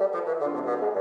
なるほど。